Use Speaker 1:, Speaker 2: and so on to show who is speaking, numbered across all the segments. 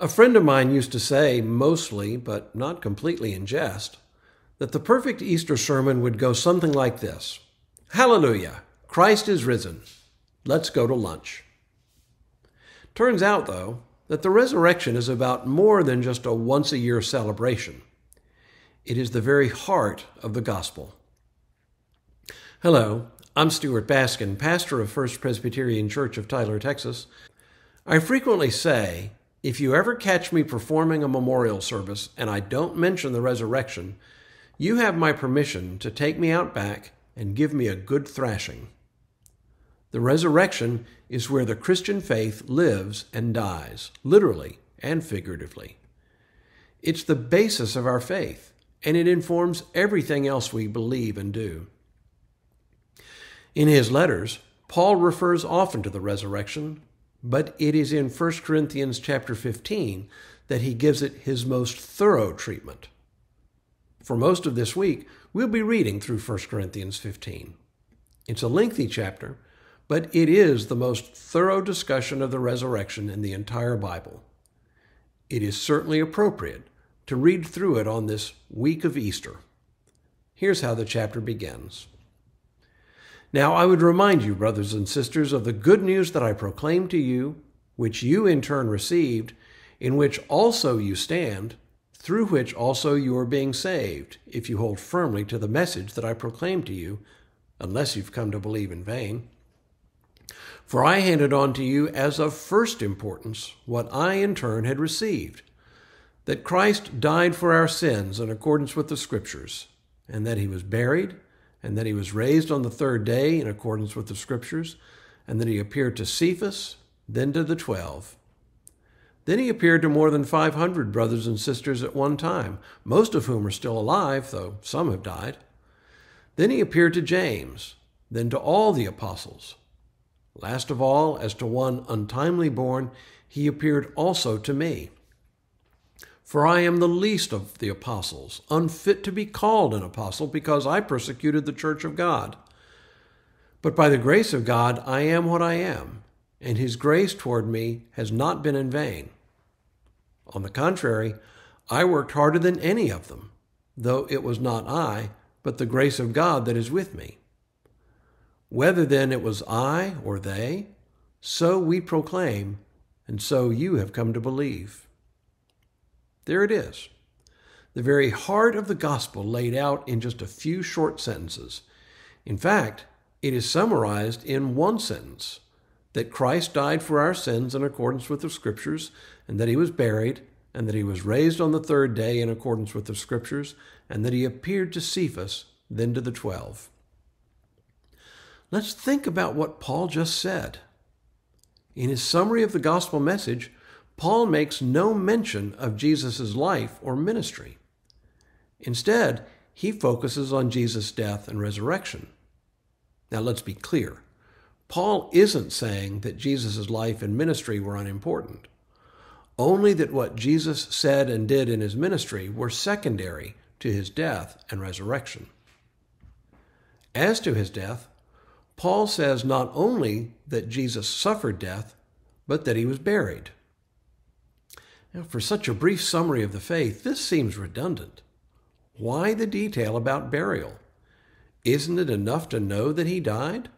Speaker 1: A friend of mine used to say, mostly, but not completely in jest, that the perfect Easter sermon would go something like this Hallelujah! Christ is risen. Let's go to lunch. Turns out, though, that the resurrection is about more than just a once a year celebration. It is the very heart of the gospel. Hello, I'm Stuart Baskin, pastor of First Presbyterian Church of Tyler, Texas. I frequently say, if you ever catch me performing a memorial service and I don't mention the resurrection, you have my permission to take me out back and give me a good thrashing. The resurrection is where the Christian faith lives and dies, literally and figuratively. It's the basis of our faith and it informs everything else we believe and do. In his letters, Paul refers often to the resurrection, but it is in 1 Corinthians chapter 15 that he gives it his most thorough treatment. For most of this week, we'll be reading through 1 Corinthians 15. It's a lengthy chapter, but it is the most thorough discussion of the resurrection in the entire Bible. It is certainly appropriate to read through it on this week of Easter. Here's how the chapter begins. Now I would remind you, brothers and sisters, of the good news that I proclaimed to you, which you in turn received, in which also you stand, through which also you are being saved, if you hold firmly to the message that I proclaimed to you, unless you've come to believe in vain. For I handed on to you as of first importance what I in turn had received that Christ died for our sins in accordance with the Scriptures, and that he was buried, and that he was raised on the third day in accordance with the Scriptures, and that he appeared to Cephas, then to the twelve. Then he appeared to more than 500 brothers and sisters at one time, most of whom are still alive, though some have died. Then he appeared to James, then to all the apostles. Last of all, as to one untimely born, he appeared also to me. For I am the least of the apostles, unfit to be called an apostle, because I persecuted the church of God. But by the grace of God, I am what I am, and his grace toward me has not been in vain. On the contrary, I worked harder than any of them, though it was not I, but the grace of God that is with me. Whether then it was I or they, so we proclaim, and so you have come to believe. There it is. The very heart of the gospel laid out in just a few short sentences. In fact, it is summarized in one sentence that Christ died for our sins in accordance with the Scriptures, and that he was buried, and that he was raised on the third day in accordance with the Scriptures, and that he appeared to Cephas, then to the twelve. Let's think about what Paul just said. In his summary of the gospel message, Paul makes no mention of Jesus' life or ministry. Instead, he focuses on Jesus' death and resurrection. Now, let's be clear. Paul isn't saying that Jesus' life and ministry were unimportant, only that what Jesus said and did in his ministry were secondary to his death and resurrection. As to his death, Paul says not only that Jesus suffered death, but that he was buried. Now, for such a brief summary of the faith, this seems redundant. Why the detail about burial? Isn't it enough to know that he died?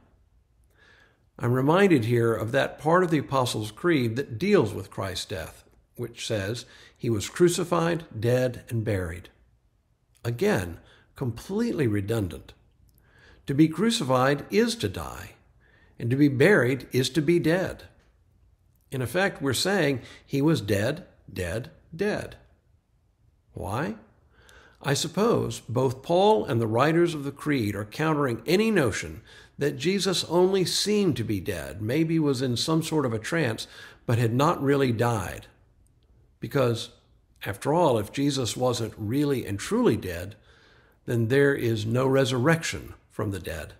Speaker 1: I'm reminded here of that part of the Apostles' Creed that deals with Christ's death, which says, He was crucified, dead, and buried. Again, completely redundant. To be crucified is to die, and to be buried is to be dead. In effect, we're saying he was dead dead, dead. Why? I suppose both Paul and the writers of the Creed are countering any notion that Jesus only seemed to be dead, maybe was in some sort of a trance, but had not really died. Because, after all, if Jesus wasn't really and truly dead, then there is no resurrection from the dead.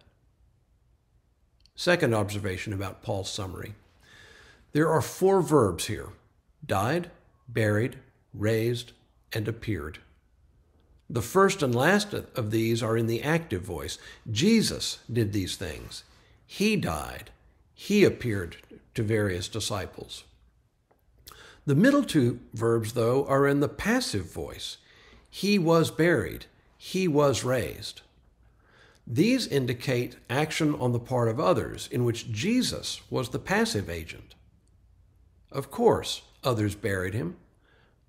Speaker 1: Second observation about Paul's summary there are four verbs here died, buried, raised, and appeared. The first and last of these are in the active voice. Jesus did these things. He died. He appeared to various disciples. The middle two verbs, though, are in the passive voice. He was buried, he was raised. These indicate action on the part of others in which Jesus was the passive agent. Of course, others buried him,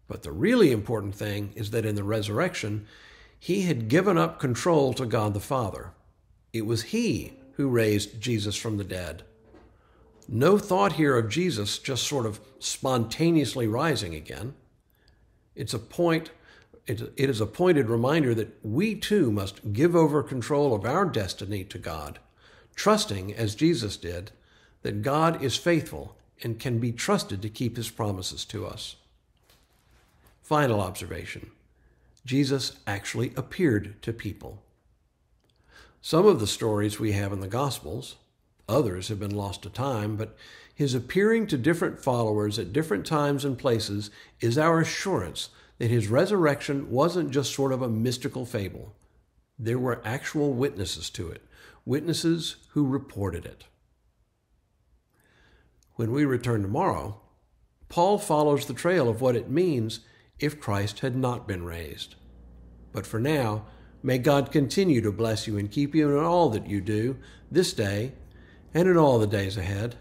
Speaker 1: but the really important thing is that in the resurrection, he had given up control to God the Father. It was he who raised Jesus from the dead. No thought here of Jesus just sort of spontaneously rising again. It's a point, it is a pointed reminder that we too must give over control of our destiny to God, trusting, as Jesus did, that God is faithful and can be trusted to keep his promises to us. Final observation Jesus actually appeared to people. Some of the stories we have in the Gospels, Others have been lost to time, but his appearing to different followers at different times and places is our assurance that his resurrection wasn't just sort of a mystical fable. There were actual witnesses to it, witnesses who reported it. When we return tomorrow, Paul follows the trail of what it means if Christ had not been raised. But for now, may God continue to bless you and keep you in all that you do this day and in all the days ahead.